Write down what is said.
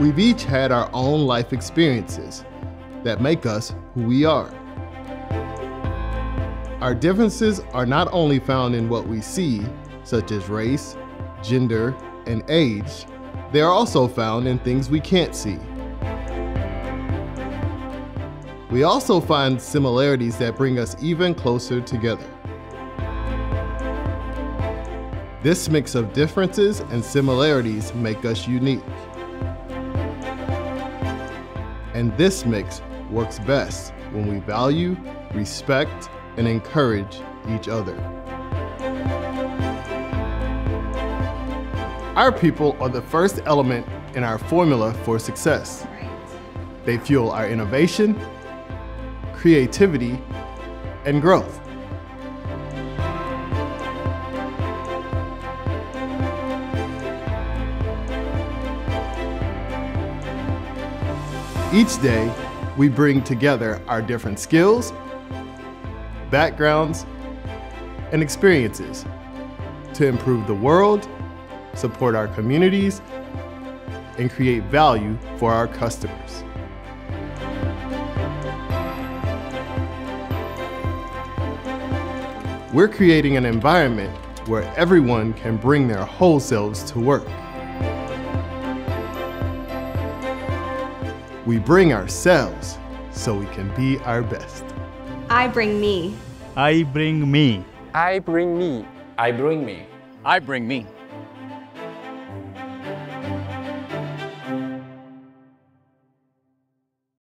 We've each had our own life experiences that make us who we are. Our differences are not only found in what we see, such as race, gender, and age, they are also found in things we can't see. We also find similarities that bring us even closer together. This mix of differences and similarities make us unique. And this mix works best when we value, respect, and encourage each other. Our people are the first element in our formula for success. They fuel our innovation, creativity, and growth. Each day, we bring together our different skills, backgrounds, and experiences to improve the world, support our communities, and create value for our customers. We're creating an environment where everyone can bring their whole selves to work. We bring ourselves so we can be our best. I bring me. I bring me. I bring me. I bring me. I bring me.